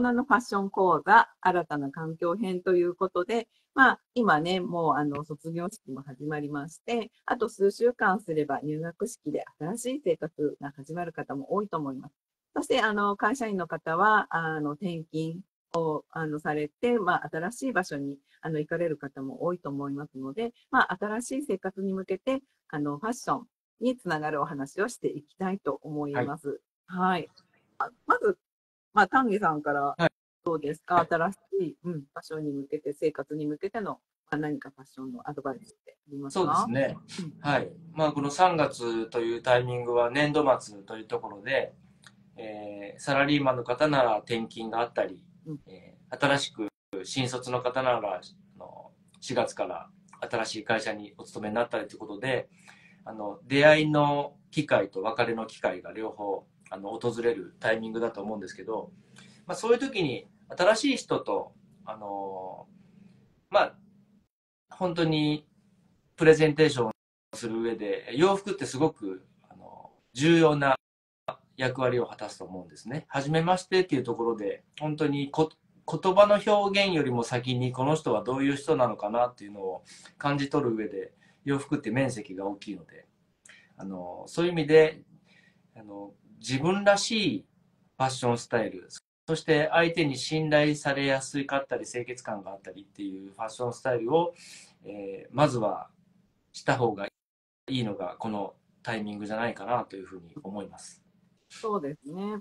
人のファッション講座、新たな環境編ということで、まあ、今ね、もうあの卒業式も始まりまして、あと数週間すれば入学式で新しい生活が始まる方も多いと思います。そして、あの、会社員の方は、あの、転勤をあのされて、まあ、新しい場所にあの行かれる方も多いと思いますので、まあ、新しい生活に向けて、あの、ファッションにつながるお話をしていきたいと思います。はい。はい、まず、まあ、丹下さんからどうですか、はい、新しい、うん、場所に向けて、生活に向けての何かファッションのアドバイスってありますか？そうですね。はい。まあ、この3月というタイミングは年度末というところで、えー、サラリーマンの方なら転勤があったり、うん、えー、新しく新卒の方ならの4月から新しい会社にお勤めになったりということで、あの、出会いの機会と別れの機会が両方あの訪れるタイミングだと思うんですけど、まあ、そういう時に新しい人とあのまあ本当にプレゼンテーションをする上で洋服ってすごくあの重要な役割を果たすと思うんですね。初めましてっていうところで本当にこ言葉の表現よりも先にこの人はどういう人なのかなっていうのを感じ取る上で洋服って面積が大きいのであのそういう意味であの自分らしいファッションスタイル、そして相手に信頼されやすかったり、清潔感があったりっていうファッションスタイルを、えー、まずはした方がいいのが、このタイミングじゃないかなというふうに思います。そうですね。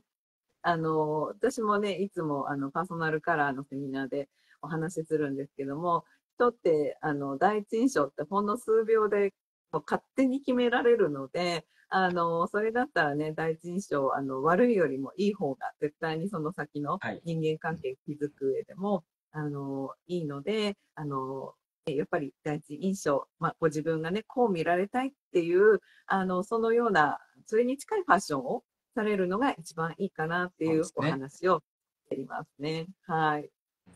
あの、私もね、いつもあのパーソナルカラーのセミナーでお話しするんですけども、人ってあの第一印象ってほんの数秒で勝手に決められるので、あの、それだったらね、第一印象、あの、悪いよりもいい方が、絶対にその先の人間関係築く上でも、はい、あの、いいので、あの、やっぱり第一印象、まあ、ご自分がね、こう見られたいっていう、あの、そのような、それに近いファッションをされるのが一番いいかなっていうお話をしていますね。はい。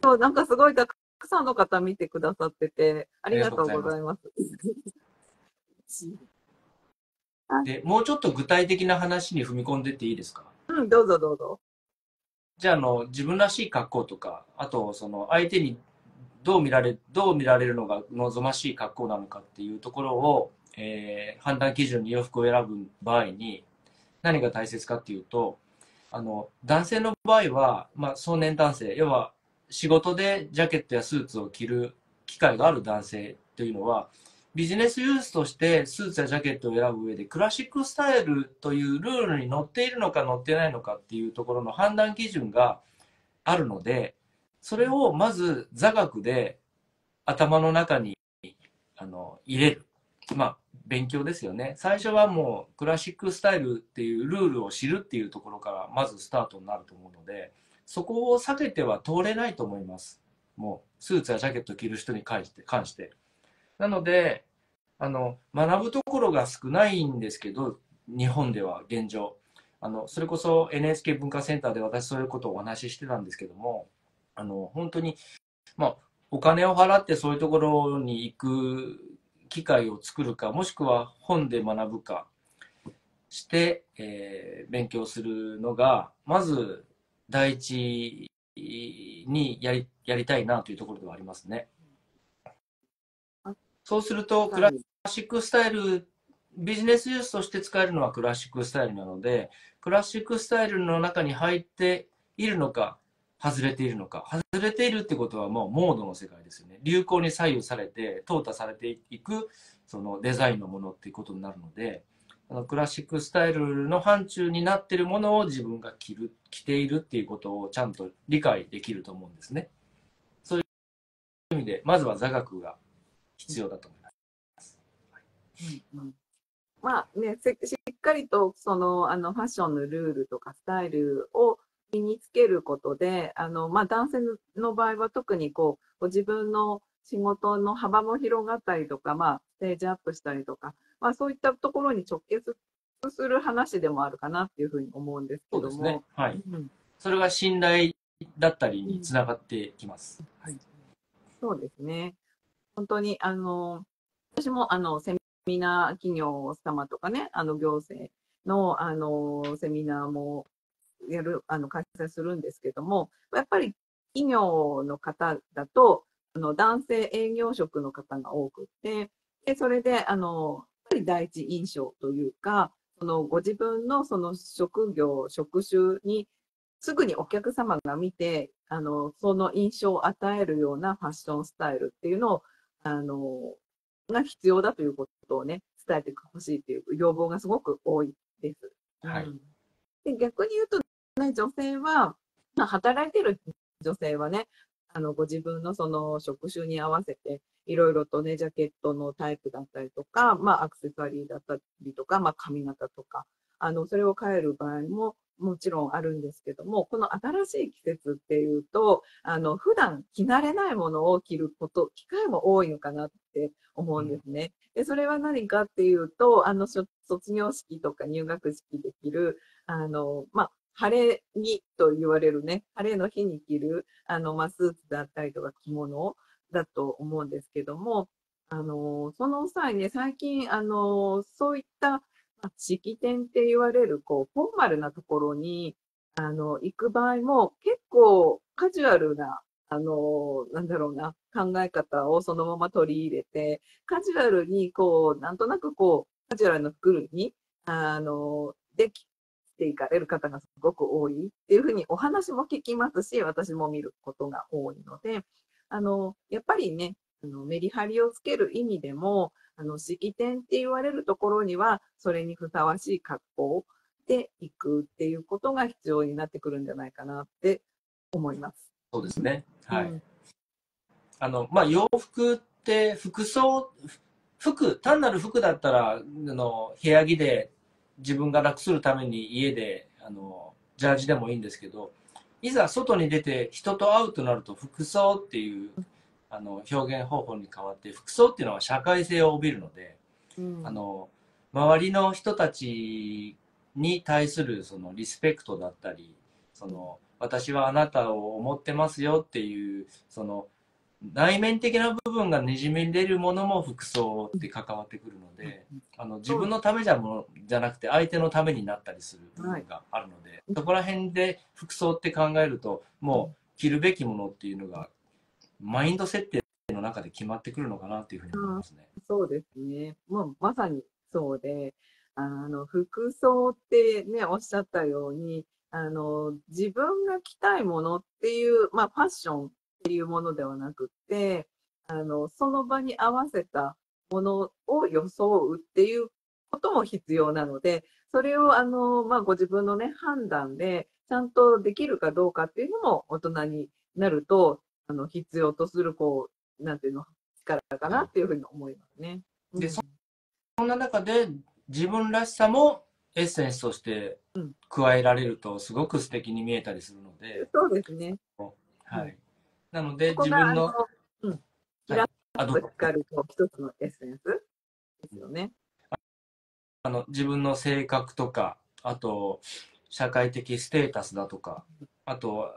そう、なんかすごいたくさんの方見てくださってて、ありがとうございます。で、もうちょっと具体的な話に踏み込んでっていいですか？うん、どうぞどうぞ。じゃあ、あの、自分らしい格好とか、あと、その、相手にどう見られ、どう見られるのが望ましい格好なのかっていうところを、えー、判断基準に洋服を選ぶ場合に、何が大切かっていうと、あの、男性の場合は、まあ、壮年男性、要は、仕事でジャケットやスーツを着る機会がある男性というのは、ビジネスユースとしてスーツやジャケットを選ぶ上でクラシックスタイルというルールに乗っているのか乗ってないのかっていうところの判断基準があるのでそれをまず座学で頭の中にあの入れる。まあ勉強ですよね。最初はもうクラシックスタイルっていうルールを知るっていうところからまずスタートになると思うのでそこを避けては通れないと思います。もうスーツやジャケットを着る人に関して関して。なので、あの、学ぶところが少ないんですけど、日本では現状。あの、それこそ NHK 文化センターで私そういうことをお話ししてたんですけども、あの、本当に、まあ、お金を払ってそういうところに行く機会を作るか、もしくは本で学ぶかして、えー、勉強するのが、まず第一にやりやりたいなというところではありますね。そうすると、クラシックスタイル、ビジネスユースとして使えるのはクラシックスタイルなので、クラシックスタイルの中に入っているのか、外れているのか。外れているってことはもうモードの世界ですよね。流行に左右されて、淘汰されていく、そのデザインのものっていうことになるので、あのクラシックスタイルの範疇になっているものを自分が着る、着ているっていうことをちゃんと理解できると思うんですね。そういう意味で、まずは座学が必要だと思います。うんうんまあね、しっかりとそのあのファッションのルールとかスタイルを身につけることで、あのまあ、男性の場合は特にこう自分の仕事の幅も広がったりとか、まあ、ステージアップしたりとか、まあ、そういったところに直結する話でもあるかなっていうふうに思うんですけども。ね、はい、うん、それが信頼だったりにつながってきます。うん、はい、そうですね。本当に、あの、私も、あの、セミナー企業様とかね、あの、行政の、あの、セミナーもやる、あの、開催するんですけども、やっぱり企業の方だと、あの、男性営業職の方が多くて、で、それで、あの、やっぱり第一印象というか、そのご自分のその職業、職種にすぐにお客様が見て、あの、その印象を与えるようなファッションスタイルっていうのを、あの、が必要だということをね、伝えてほしいっていう要望がすごく多いです。はい。うん、で逆に言うと、ね、女性は、まあ、働いてる女性はね、あの、ご自分のその職種に合わせて、いろいろとね、ジャケットのタイプだったりとか、まあ、アクセサリーだったりとか、まあ、髪型とか、あの、それを変える場合ももちろんあるんですけども、この新しい季節っていうと、あの、普段着慣れないものを着ること、機会も多いのかなって思うんですね。で、それは何かっていうと、あの、卒業式とか入学式できる、あの、まあ、晴れ着と言われるね、晴れの日に着る、あの、まあ、スーツだったりとか着物だと思うんですけども、あの、その際ね、最近、あの、そういった、式典って言われる、こう、フォーマルなところに、あの、行く場合も、結構カジュアルな、あの、なんだろうな、考え方をそのまま取り入れて、カジュアルに、こう、なんとなくこう、カジュアルな服に、あの、できていかれる方がすごく多いっていうふうにお話も聞きますし、私も見ることが多いので、あの、やっぱりね、あのメリハリをつける意味でも、あの、式典って言われるところには、それにふさわしい格好で行くっていうことが必要になってくるんじゃないかなって思います。そうですね。はい。うん、あの、まあ、洋服って服装、服、単なる服だったら、あの、部屋着で自分が楽するために家で、あの、ジャージでもいいんですけど、いざ外に出て人と会うとなると服装っていうあの表現方法に変わって服装っていうのは社会性を帯びるので、うん、あの周りの人たちに対するそのリスペクトだったりその私はあなたを思ってますよっていうその内面的な部分がにじみ出るものも服装って関わってくるので、あの自分のためじゃもじゃなくて相手のためになったりする部分があるので、はい、そこら辺で服装って考えるともう着るべきものっていうのがマインド設定の中で決まってくるのかなっていうふうに思いますね。そうですね。もうまさにそうで、あの服装ってね、おっしゃったように、あの自分が着たいものっていう、まあ、ファッションっていうものではなくて、あの、その場に合わせたものを装うっていうことも必要なので、それをあの、まあ、ご自分のね、判断でちゃんとできるかどうかっていうのも大人になると、あの、必要とする、こう、なんていうの、力かなっていうふうに思いますね。で、うん、そんな中で自分らしさもエッセンスとして加えられるとすごく素敵に見えたりするので。そうですね。はい。なので、自分の。うん。イラッと光る一つのエッセンスですよね。あの、自分の性格とか、あと、社会的ステータスだとか、あと、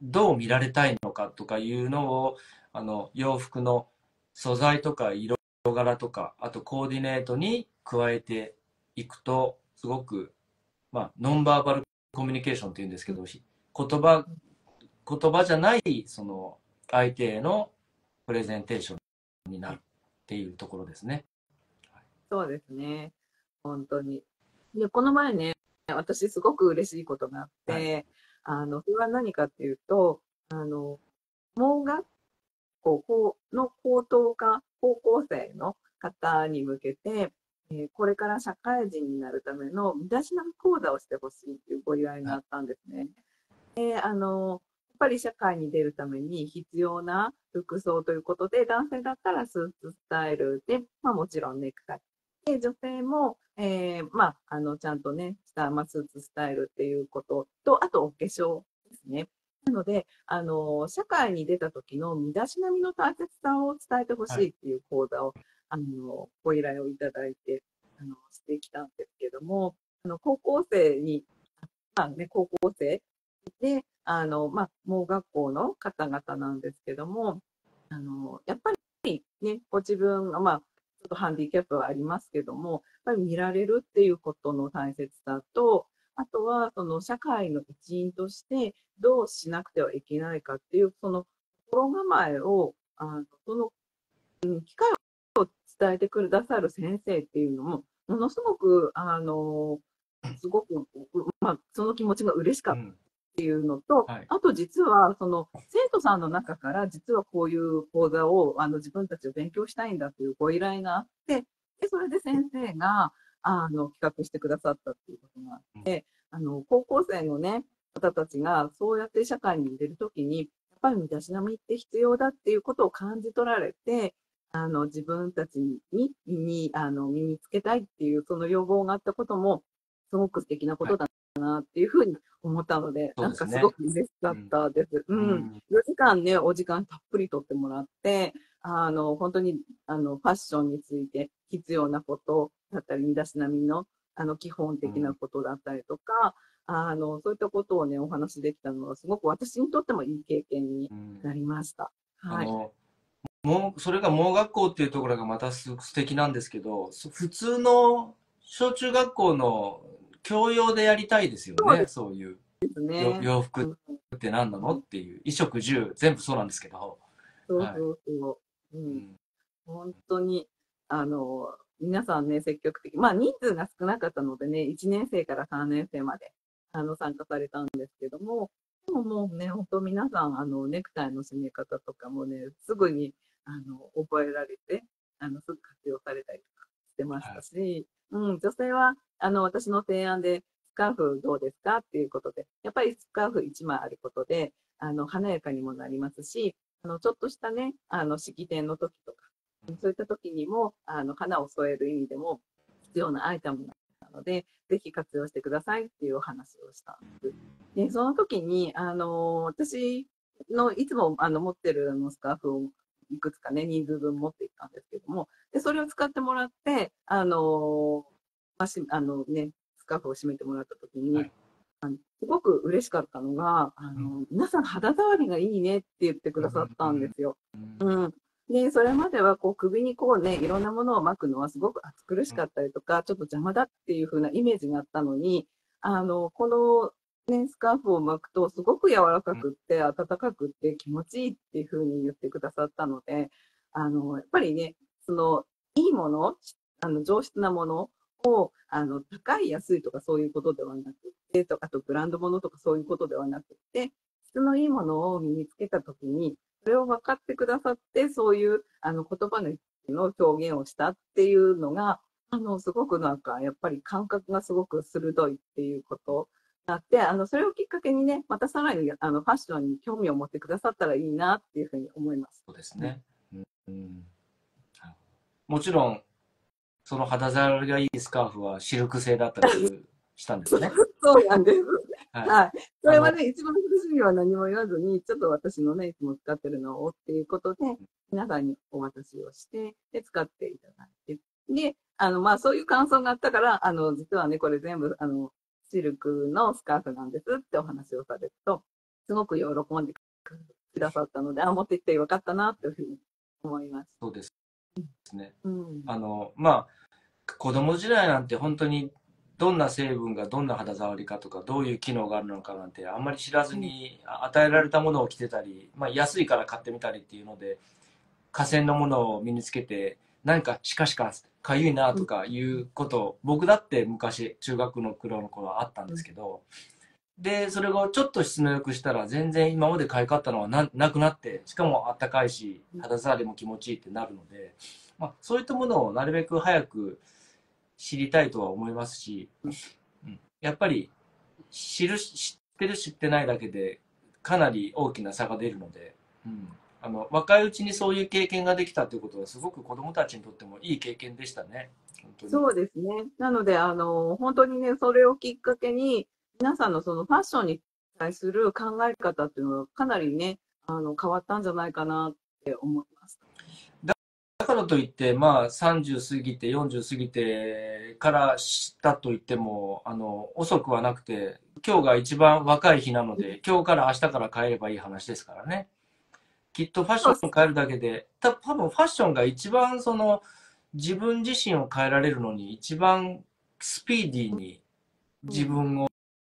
どう見られたいのかとかいうのを、あの、洋服の素材とか色柄とか、あとコーディネートに加えていくと、すごく、まあ、ノンバーバルコミュニケーションっていうんですけど、言葉言葉じゃないその相手へのプレゼンテーションになるっていうところですね。そうですね。本当に。で、この前ね、私すごく嬉しいことがあって、はい、あの、それは何かっていうと、あの、盲学校の高等科、高校生の方に向けて、え、これから社会人になるための身だしなみ講座をしてほしいというご依頼があったんですね。で、あのや、っぱり社会に出るために必要な服装ということで、男性だったらスーツスタイルで、まあもちろんネクタイ。で、女性も、えー、まあ、あの、ちゃんとね、した、まあ、スーツスタイルっていうことと、あとお化粧ですね。なので、あの、社会に出た時の身だしなみの大切さを伝えてほしいっていう講座を、はい、あの、ご依頼をいただいて、あの、してきたんですけども、あの、高校生に、まあね、高校生で、あの、まあ、盲学校の方々なんですけども、あの、やっぱりね、ご自分が、まあ、っとハンディキャップはありますけども、やっぱり見られるっていうことの大切さと、あとは、その社会の一員としてどうしなくてはいけないかっていう、その心構えを、あのその、うん、機会を伝えてくださる先生っていうのも、ものすごく、あの、すごく、まあ、その気持ちが嬉しかった。っていうのと、うんはい、あと実は、その、生徒さんの中から、実はこういう講座を、あの、自分たちを勉強したいんだというご依頼があって、で、それで先生が、あの、企画してくださったっていうことがあって、あの、高校生のね、方たちが、そうやって社会に出るときに、やっぱり身だしなみって必要だっていうことを感じ取られて、あの、自分たちに、に、あの、身につけたいっていう、その要望があったことも、すごく素敵なことだなっていうふうに思ったので、はい、なんかすごく嬉しかったです。うん。うん、4時間ね、お時間たっぷりとってもらって、あの、本当に、あの、ファッションについて必要なことだったり、身だしなみの、あの、基本的なことだったりとか、うん、あの、そういったことをね、お話できたのは、すごく私にとってもいい経験になりました。うん、はい。もう、それが盲学校っていうところがまたす素敵なんですけど、普通の小中学校の教養でやりたいですよね、そういう。ね、洋服って何なのっていう、衣食住、全部そうなんですけど。そうそうそう。はい、うん。本当に、あの、皆さんね、積極的。まあ、人数が少なかったのでね、1年生から3年生まで、あの、参加されたんですけども、でももうね、本当皆さん、あの、ネクタイの締め方とかもね、すぐに、あの、覚えられて、あの、すぐ活用されたりとかしてましたし、はいうん、女性は、あの、私の提案で、スカーフどうですかっていうことで、やっぱりスカーフ1枚あることで、あの、華やかにもなりますし、あの、ちょっとしたね、あの、式典の時とか、そういった時にも、あの、花を添える意味でも必要なアイテムなので、ぜひ活用してくださいっていうお話をしたんです。で、その時に、あの、私のいつもあの持ってるあのスカーフをいくつかね、人数分持っていったんですけども、で、それを使ってもらって、あのあ、しあのね、スカーフを締めてもらったときに、はい、あのすごく嬉しかったのが、あの、うん、皆さん肌触りがいいねって言ってくださったんですよ。うん、うん。で、それまではこう首にこうね、いろんなものを巻くのはすごく暑苦しかったりとか、ちょっと邪魔だっていう風なイメージがあったのに、あの、このね、スカーフを巻くとすごく柔らかくって、暖かくって気持ちいいっていう風に言ってくださったので、あの、やっぱりね、その、いいもの、あの、上質なものを、あの、高い安いとかそういうことではなくて、とあとブランドものとかそういうことではなくて、質のいいものを身につけたときに、それを分かってくださって、そういう、あの、言葉の表現をしたっていうのが、あの、すごくなんか、やっぱり感覚がすごく鋭いっていうことあって、あの、それをきっかけにね、またさらに、あの、ファッションに興味を持ってくださったらいいなっていうふうに思います。そうですね。うん、もちろん、その肌触りがいいスカーフはシルク製だったりしたんですね。そうなんです。はい。はい、それはね、一番苦しみは何も言わずに、ちょっと私のね、いつも使ってるのをっていうことで、皆さんにお渡しをして、で、使っていただいて。で、あの、まあ、そういう感想があったから、あの、実はね、これ全部、あの、シルクのスカーフなんですってお話をされると、すごく喜んでくださったので、あ、持ってきてよかったなというふうに思います。そうですね。うん、あの、まあ、子供時代なんて本当にどんな成分がどんな肌触りかとかどういう機能があるのかなんてあんまり知らずに与えられたものを着てたり、まあ、安いから買ってみたりっていうので河川のものを身につけて何かしかしかかゆいなとかいうこと、僕だって昔中学の頃の頃はあったんですけど、で、それをちょっと質の良くしたら全然今まで買いかったのはななくなって、しかもあったかいし、肌触りも気持ちいいってなるので、まあ、そういったものをなるべく早く知りたいとは思いますし、うん、やっぱり知る、知ってる知ってないだけでかなり大きな差が出るので、うん。あの若いうちにそういう経験ができたということはすごく子どもたちにとってもいい経験でしたね。そうですね。なのであの本当にねそれをきっかけに皆さんのそのファッションに対する考え方っていうのはかなりねあの変わったんじゃないかなって思います。だからといって、まあ、30過ぎて、40過ぎてから知ったと言っても、あの、遅くはなくて、今日が一番若い日なので、今日から明日から帰ればいい話ですからね。きっとファッションを変えるだけで、た多分ファッションが一番その自分自身を変えられるのに一番スピーディーに自分を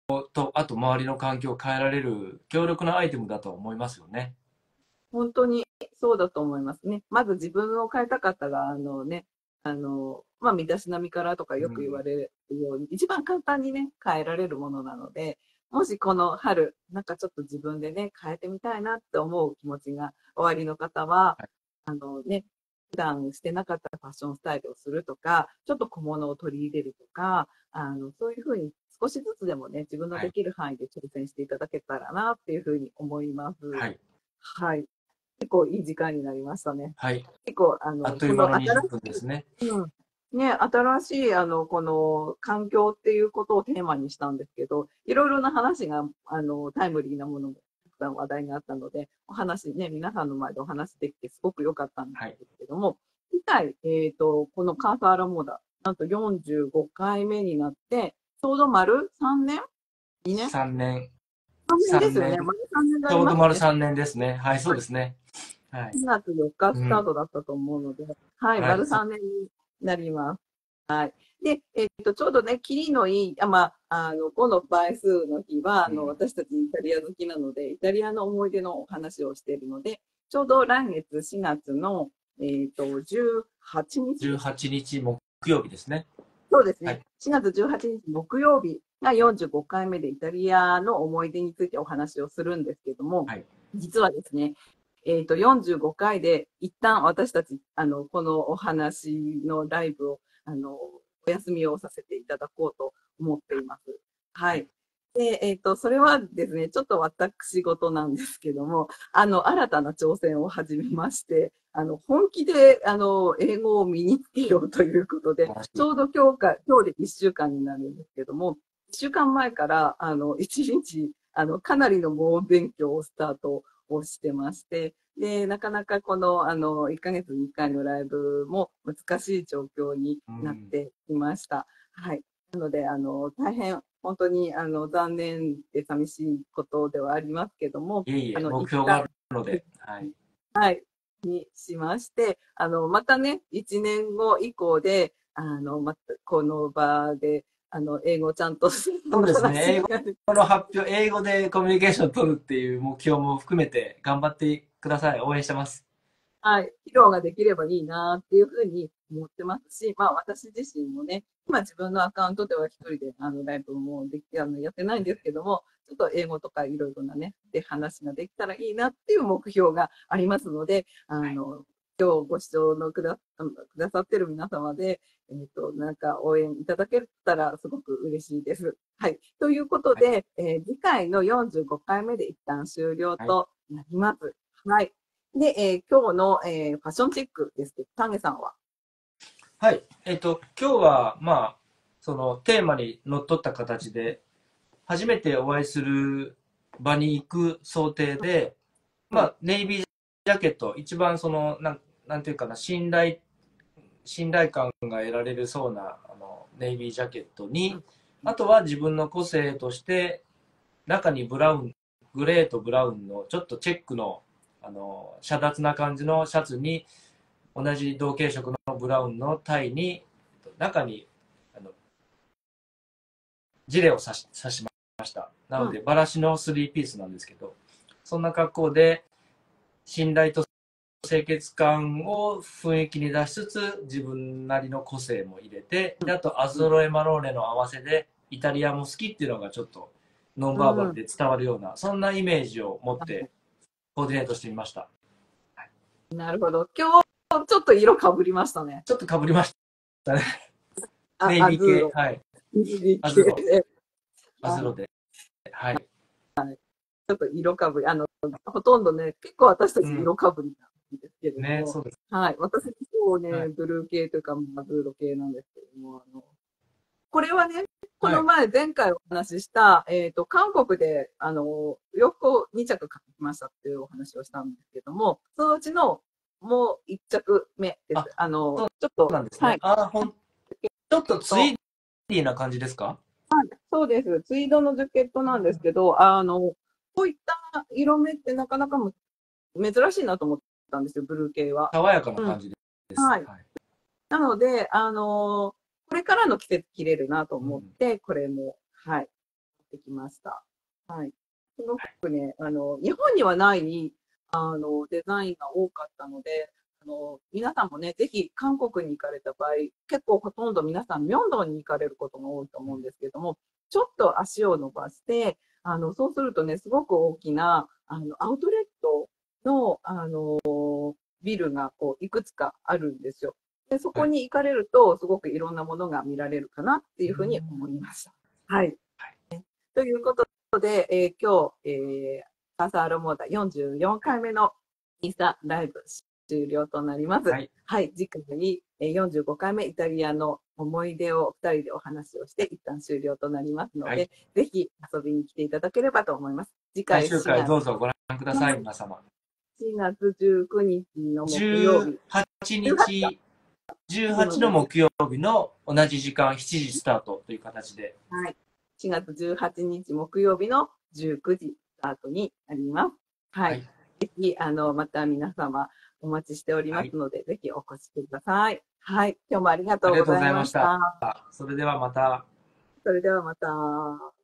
と、あと周りの環境を変えられる強力なアイテムだと思いますよね。本当にそうだと思いますね。まず自分を変えたかったが、あのね、あの、まあ、身だしなみからとかよく言われるように、一番簡単にね、変えられるものなので、もしこの春、なんかちょっと自分でね、変えてみたいなって思う気持ちがおありの方は、はいあのね、普段してなかったファッションスタイルをするとか、ちょっと小物を取り入れるとか、あの、そういうふうに少しずつでもね、自分のできる範囲で挑戦していただけたらなっていうふうに思います。はい。はい。結構いい時間になりましたね。はい。結構、あの、あっという間のこ新し20分ですね。うん。ね、新しい、あの、この環境っていうことをテーマにしたんですけど、いろいろな話が、あの、タイムリーなものも、たくさん話題があったので、お話ね、皆さんの前でお話できてすごく良かったんですけども、次回、えっ、と、このカーサーラモーダ、なんと45回目になって、ちょうど丸？3年 ?2 年？3年。?3 年ですよね。丸3年があちょうど丸3年ですね。はい、そうですね。はい。4月4日スタートだったと思うので、はい、はい丸3年になります。はい。で、えっと、ちょうどね、キリのいい、あまあ、あの、5の倍数の日は、あの、うん私たちイタリア好きなので、イタリアの思い出のお話をしているので、ちょうど来月4月の、えっと、18日。18日木曜日ですね。そうですね。はい4月18日木曜日が45回目でイタリアの思い出についてお話をするんですけども、はい実はですね、えっ、と、45回で一旦私たち、あの、このお話のライブを、あの、お休みをさせていただこうと思っています。はい。で、えっ、と、それはですね、ちょっと私事なんですけども、あの、新たな挑戦を始めまして、あの、本気で、あの、英語を身につけようということで、ちょうど今日か、今日で1週間になるんですけども、1週間前から、あの、1日、あの、かなりの猛勉強をスタートをしてまして、で、なかなかこの、あの、1ヶ月に1回のライブも難しい状況になっていました。はい。なので、あの、大変、本当に、あの、残念で寂しいことではありますけども、いえいえ、あの目標があるので。はい。はい、にしまして、あの、またね、1年後以降で、あの、また、この場で、あの、英語をちゃんとそうですね英語の発表、英語でコミュニケーションを取るっていう目標も含めて頑張ってください。応援してます。はい、披露ができればいいなっていうふうに思ってますし、まあ私自身もね、今自分のアカウントでは一人であのライブもできあのやってないんですけども、ちょっと英語とかいろいろなね、で話ができたらいいなっていう目標がありますので、あの、今日ご視聴のくだくださってる皆様で、えっ、と、なんか応援いただけたらすごく嬉しいです。はい。ということで、えー次回の45回目で一旦終了となります。はいで、えー今日の、えーファッションチェックですけど、丹下さんは？はい。えっ、と、今日は、まあ、そのテーマにのっとった形で、初めてお会いする場に行く想定で、まあ、ネイビージャケット、一番その、なんなんていうかな、信頼、信頼感が得られるそうな、あの、ネイビージャケットに、あとは自分の個性として、中にブラウン、グレーとブラウンのちょっとチェックの、あの、遮奪な感じのシャツに、同じ同系色のブラウンのタイに、中に、あの、ジレを刺し刺し。なので、バラシのスリーピースなんですけど、そんな格好で、信頼と清潔感を雰囲気に出しつつ、自分なりの個性も入れて、であと、アズロエマローネの合わせで、イタリアも好きっていうのがちょっと、ノンバーバルで伝わるような、そんなイメージを持って、コーディネートしてみました。なるほど。今日、ちょっと色かぶりましたね。ちょっと被りましたね。あネイビー系。はい。アズロアズロで。はい。ちょっと色かぶり。あの、ほとんどね、結構私たち色かぶりなんですけれども、ね、そうです。はい。私、今日ね、はいブルー系というか、マズーロ系なんですけれども、あの、これはね、この前、前回お話しした、えっ、と、韓国で、あの、洋服を2着買ってきましたっていうお話をしたんですけども、そのうちのもう1着目です。ああの、そうちょっと、そうなんですね。はい。あ、ほん、ちょっとツイーディーな感じですか？そうです。ツイードのジャケットなんですけど、あの、こういった色目ってなかなかむ珍しいなと思ったんですよ、ブルー系は。爽やかな感じです。うんはいなので、あのこれからの季節着れるなと思って、これも、はい、てきました。はい。すごくね、あの、日本にはない、あの、デザインが多かったので、あの、皆さんもね、ぜひ韓国に行かれた場合、結構ほとんど皆さん、ミョンドンに行かれることが多いと思うんですけども、ちょっと足を伸ばして、あの、そうするとね、すごく大きな、あの、アウトレットの、あの、ビルが、こう、いくつかあるんですよ。で、そこに行かれると、すごくいろんなものが見られるかなっていうふうに思いました。はい。ということで、えー今日、えー、カーサーロモーダ44回目のインスタライブ終了となります。ははいい。次回に、えー45回目イタリアの思い出を2人でお話をして一旦終了となりますので、はいぜひ遊びに来ていただければと思います。次回4最終回月どうぞご覧ください、皆様。4月19日の木曜日。18日、18の木曜日の同じ時間、7時スタートという形で。はい。4月18日木曜日の19時スタートになります。はい。はいぜひ、あの、また皆様お待ちしておりますので、ぜひお越しください。はい。今日もありがとうございました。あそれではまた。それではまた。